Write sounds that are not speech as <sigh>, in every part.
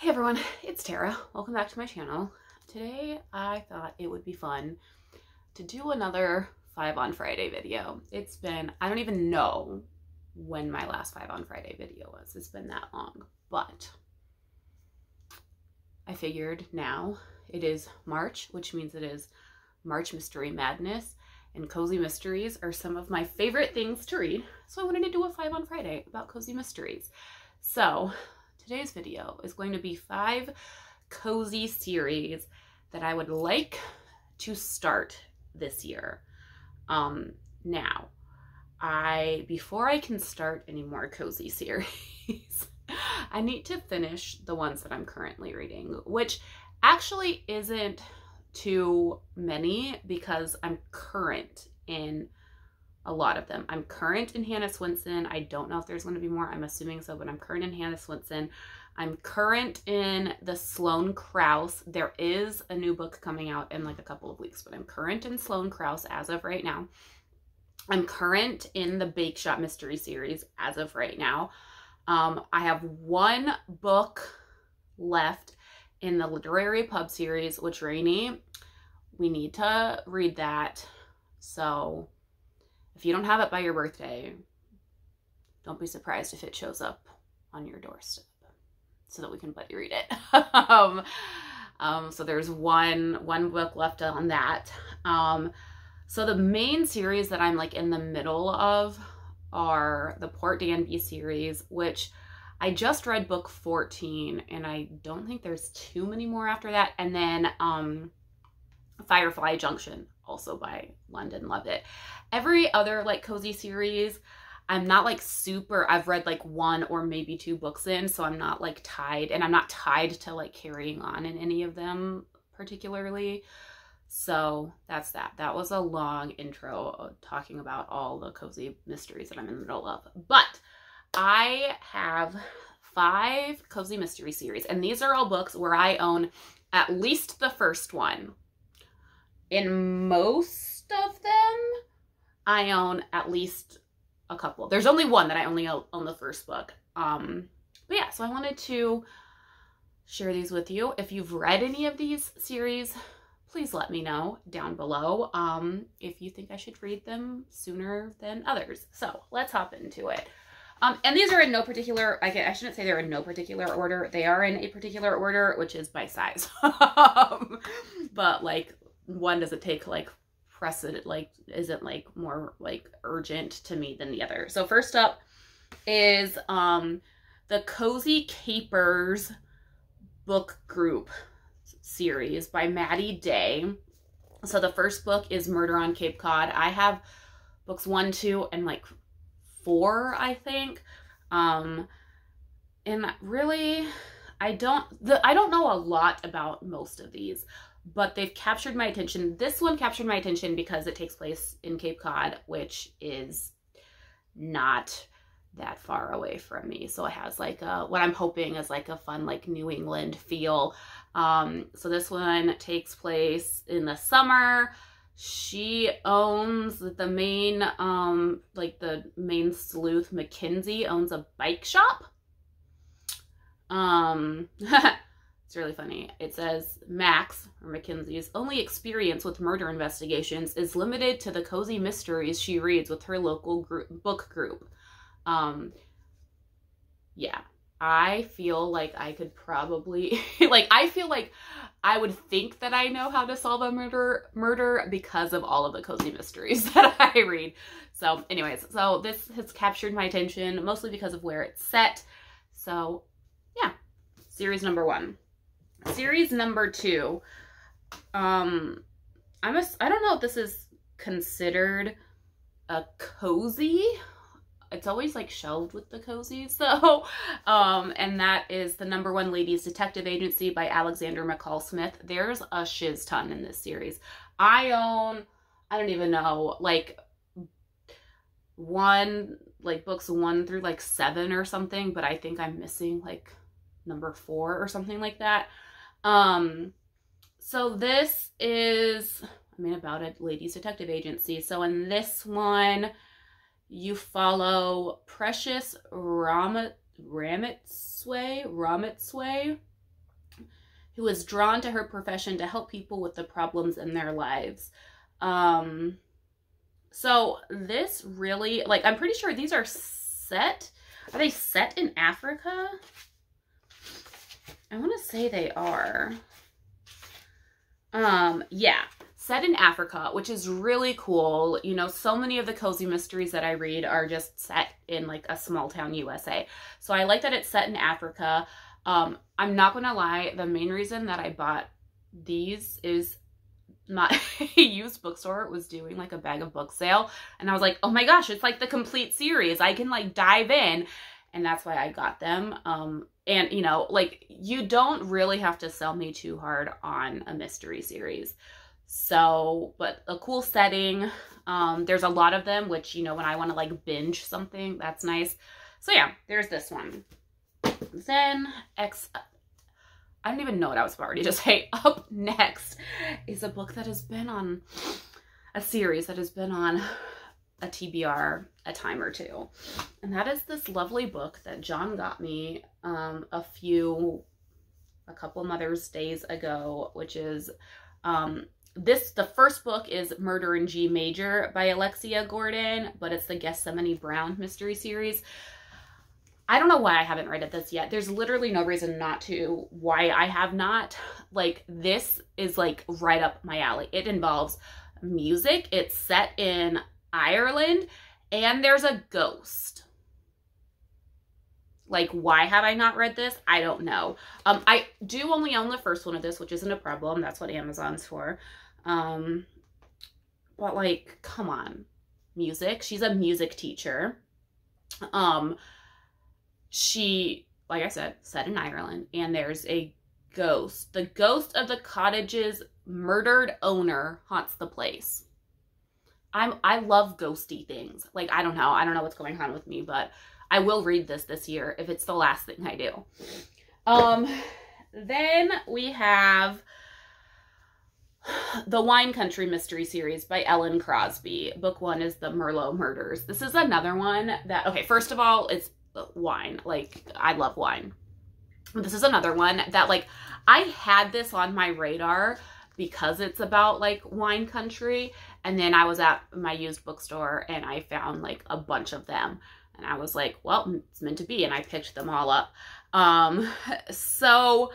Hey everyone, it's Tara. Welcome back to my channel. Today I thought it would be fun to do another 5 on Friday video. It's been, I don't even know when my last 5 on Friday video was. It's been that long, but I figured now it is March, which means it is March Mystery Madness and cozy mysteries are some of my favorite things to read. So I wanted to do a 5 on Friday about cozy mysteries. So today's video is going to be five cozy series that I would like to start this year. Um, now, I before I can start any more cozy <laughs> series, I need to finish the ones that I'm currently reading, which actually isn't too many because I'm current in a lot of them. I'm current in Hannah Swensen. I don't know if there's going to be more. I'm assuming so, but I'm current in Hannah Swensen. I'm current in the Sloan Krause. There is a new book coming out in like a couple of weeks, but I'm current in Sloan Krause as of right now. I'm current in the Bake Shop Mystery Series as of right now. Um, I have one book left in the Literary Pub series, which Rainy, we need to read that. So if you don't have it by your birthday, don't be surprised if it shows up on your doorstep so that we can let you read it. <laughs> um, um, so there's one one book left on that. Um, so the main series that I'm like in the middle of are the Port Danby series, which I just read book 14 and I don't think there's too many more after that. And then um, Firefly Junction, also by London Lovett. Every other like cozy series, I'm not like super, I've read like one or maybe two books in, so I'm not like tied, and I'm not tied to like carrying on in any of them particularly. So that's that. That was a long intro talking about all the cozy mysteries that I'm in the middle of. But I have five cozy mystery series, and these are all books where I own at least the first one in most of them, I own at least a couple. There's only one that I only own the first book. Um, but yeah, so I wanted to share these with you. If you've read any of these series, please let me know down below um, if you think I should read them sooner than others. So let's hop into it. Um, and these are in no particular, I, I shouldn't say they're in no particular order. They are in a particular order, which is by size. <laughs> Um, but like one doesn't take like precedent, like isn't like more like urgent to me than the other. So first up is um the Cozy Capers book group series by Maddie Day. So the first book is Murder on Cape Cod. I have books one, two, and like four, I think. Um, and really, I don't the I don't know a lot about most of these, but they've captured my attention. This one captured my attention because it takes place in Cape Cod, which is not that far away from me. So it has like a, what I'm hoping is like a fun like New England feel. Um, so this one takes place in the summer. She owns the main, um, like the main sleuth, Mackenzie, owns a bike shop. Um, <laughs> It's really funny. It says Max, or Mackenzie's, only experience with murder investigations is limited to the cozy mysteries she reads with her local group, book group. Um, yeah, I feel like I could probably, <laughs> like, I feel like I would think that I know how to solve a murder murder because of all of the cozy mysteries <laughs> that I read. So anyways, so this has captured my attention mostly because of where it's set. So yeah, series number one series number two. Um, I'm a, I don't know if this is considered a cozy. It's always like shelved with the cozies though. <laughs> Um, and that is the number one ladies detective agency by Alexander McCall Smith. There's a shiz ton in this series. I own, I don't even know, like one, like books one through like seven or something, but I think I'm missing like number four or something like that. Um, so this is, I mean, about a ladies detective agency. So in this one, you follow Precious Ramat Ramotswe, Ramotswe. who is drawn to her profession to help people with the problems in their lives. Um, so this really, like, I'm pretty sure these are set. Are they set in Africa? I want to say they are. Um, yeah, set in Africa, which is really cool. You know, so many of the cozy mysteries that I read are just set in like a small town USA. So I like that it's set in Africa. Um, I'm not gonna lie, the main reason that I bought these is my <laughs> used bookstore was doing like a bag of book sale and I was like, oh my gosh, it's like the complete series. I can like dive in and that's why I got them. Um, and you know, like you don't really have to sell me too hard on a mystery series. So, but a cool setting. Um, there's a lot of them, which, you know, when I want to like binge something, that's nice. So yeah, there's this one. Then X, I don't even know what I was about to just say. <laughs> Up next is a book that has been on, a series that has been on a TBR a time or two. And that is this lovely book that John got me um, a few, a couple Mother's Days ago, which is um, this the first book is Murder in G Major by Alexia Gordon, but it's the Gethsemane Brown mystery series. I don't know why I haven't read it this yet. There's literally no reason not to why I have not. Like this is like right up my alley. It involves music. It's set in Ireland and there's a ghost. Like, why have I not read this? I don't know. Um, I do only own the first one of this, which isn't a problem. That's what Amazon's for. Um, but like, come on, music. She's a music teacher. Um, she, like I said, set in Ireland, and there's a ghost. The ghost of the cottage's murdered owner haunts the place. I'm I love ghosty things. Like I don't know, I don't know what's going on with me, but I will read this this year if it's the last thing I do. Um, then we have the Wine Country Mystery Series by Ellen Crosby. Book one is The Merlot Murders. This is another one that, okay, first of all, it's wine. Like, I love wine. This is another one that, like, I had this on my radar because it's about, like, wine country. And then I was at my used bookstore and I found, like, a bunch of them. And I was like, well, it's meant to be. And I picked them all up. Um, <laughs> so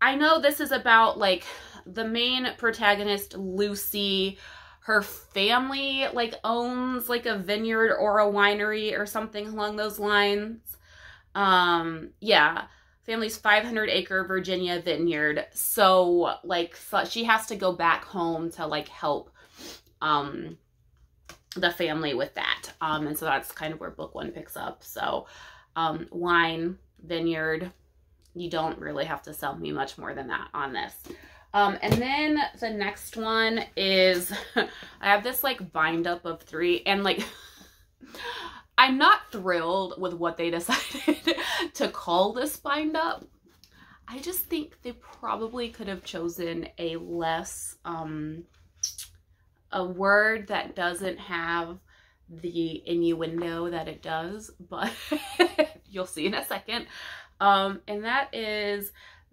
I know this is about, like, the main protagonist, Lucy, her family like owns like a vineyard or a winery or something along those lines. Um, yeah, family's 500 acre Virginia vineyard. So like so she has to go back home to like help um the family with that. Um, and so that's kind of where book one picks up. So um, wine, vineyard, you don't really have to sell me much more than that on this. Um, and then the next one is, <laughs> I have this like bind up of three and like, <laughs> I'm not thrilled with what they <laughs> decided to call this bind up. I just think they probably could have chosen a less, um, a word that doesn't have the innuendo that it does, <laughs> but you'll see in a second. Um, and that is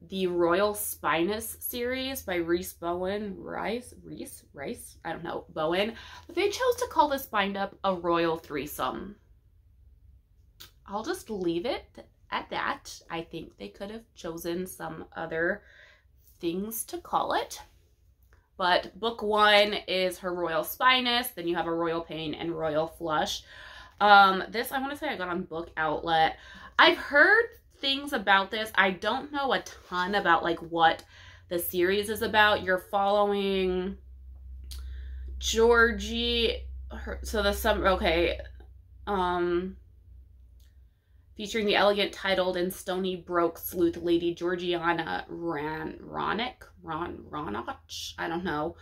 the Royal Spyness series by Rhys Bowen. Rice? Reese? Rice? I don't know. Bowen. But they chose to call this bind up a Royal Threesome. I'll just leave it at that. I think they could have chosen some other things to call it. But book one is her Royal Spyness. Then you have a Royal Pain and Royal Flush. Um, this I want to say I got on Book Outlet. I've heard things about this. I don't know a ton about like what the series is about. You're following Georgie her, so the summer okay um featuring the elegant titled and stony broke sleuth lady Georgiana Ran Ronick Ron Ronach I don't know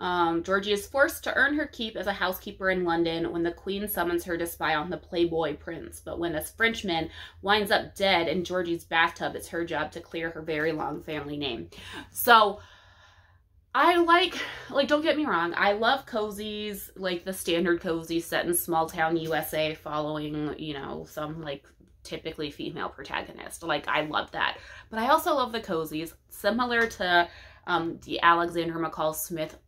um, Georgie is forced to earn her keep as a housekeeper in London when the Queen summons her to spy on the Playboy Prince. But when this Frenchman winds up dead in Georgie's bathtub, it's her job to clear her very long family name. So I like, like, don't get me wrong, I love cozies, like the standard cozies set in small town USA following, you know, some like typically female protagonist. Like I love that. But I also love the cozies, similar to um, the Alexander McCall Smith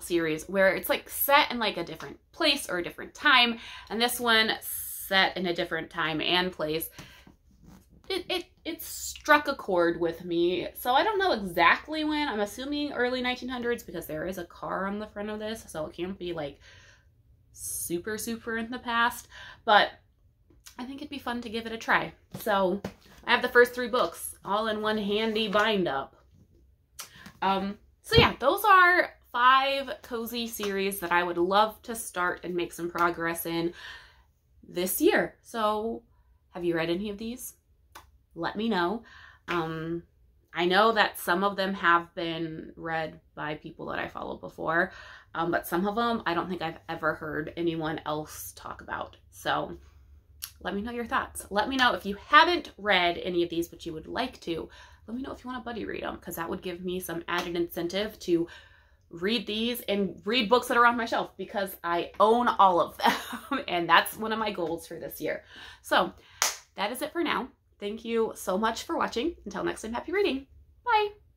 series, where it's like set in like a different place or a different time. And this one set in a different time and place. It, it, it struck a chord with me. So I don't know exactly when. I'm assuming early 1900s because there is a car on the front of this. So it can't be like super, super in the past. But I think it'd be fun to give it a try. So I have the first three books all in one handy bind up. Um, so yeah, those are five cozy series that I would love to start and make some progress in this year. So have you read any of these? Let me know. Um, I know that some of them have been read by people that I follow before, um, but some of them I don't think I've ever heard anyone else talk about. So let me know your thoughts. Let me know if you haven't read any of these, but you would like to. Let me know if you want to buddy read them because that would give me some added incentive to read these and read books that are on my shelf because I own all of them. <laughs> and that's one of my goals for this year. So that is it for now. Thank you so much for watching. Until next time, happy reading. Bye.